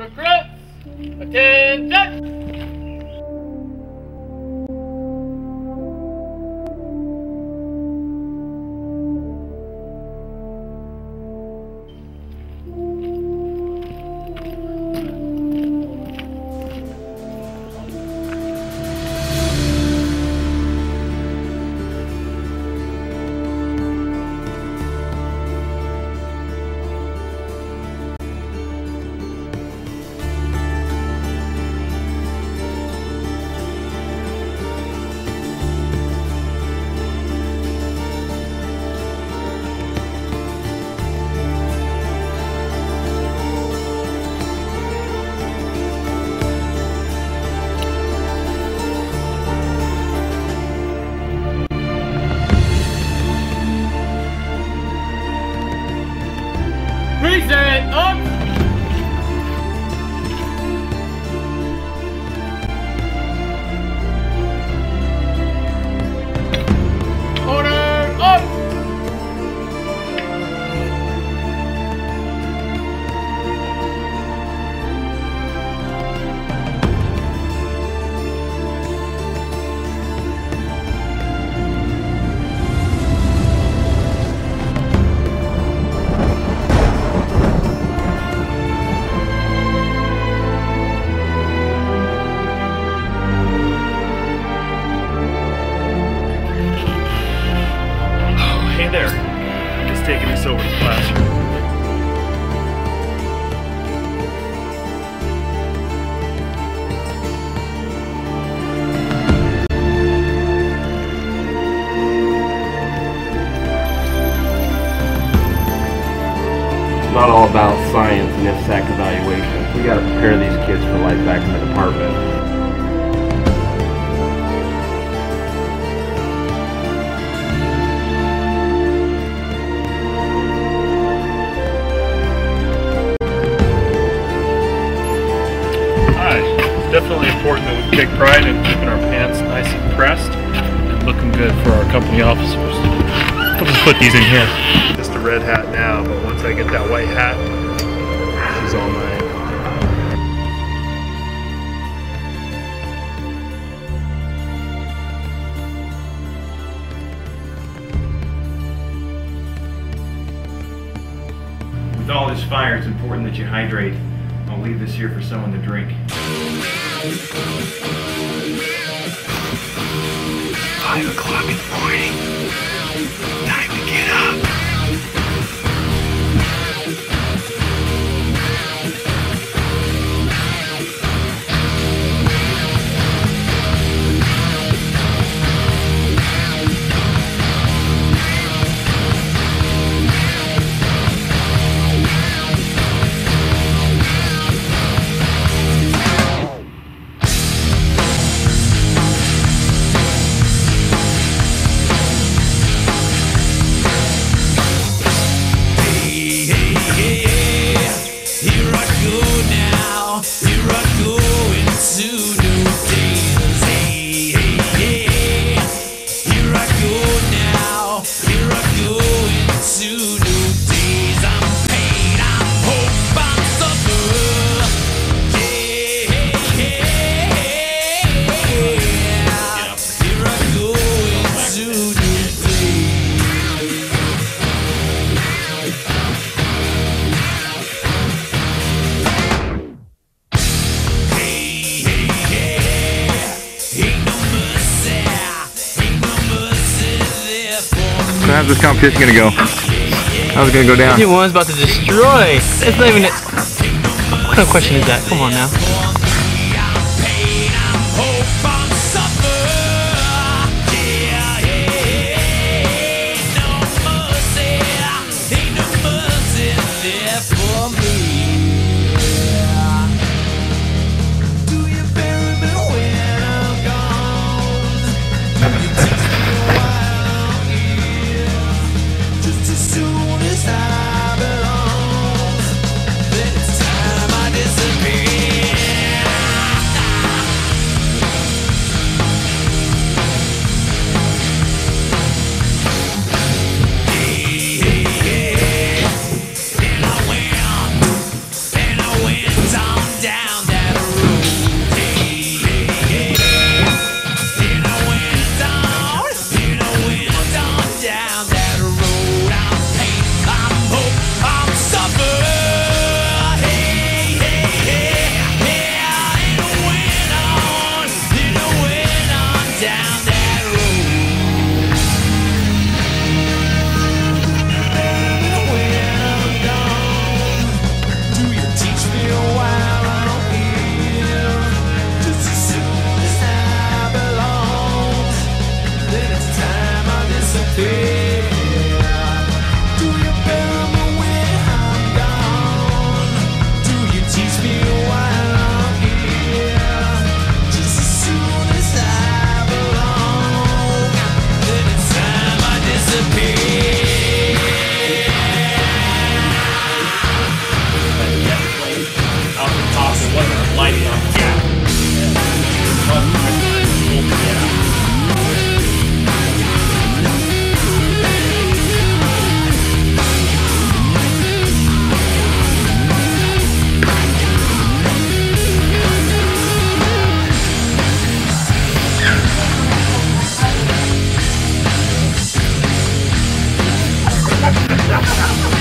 Recruits, attention! Reset up! Just taking this over to the classroom. It's not all about science and IFSAC evaluation. We gotta prepare these kids for life back in the department. It's definitely important that we take pride in keeping our pants nice and pressed and looking good for our company officers. I'll just put these in here. Just a red hat now, but once I get that white hat, she's all mine. With all this fire, it's important that you hydrate. I'll leave this here for someone to drink. Five o'clock in the morning. So how's this competition gonna go? How's it gonna go down? New one's about to destroy. It's not even. What kind of question is that? Come on now. Ha ha ha!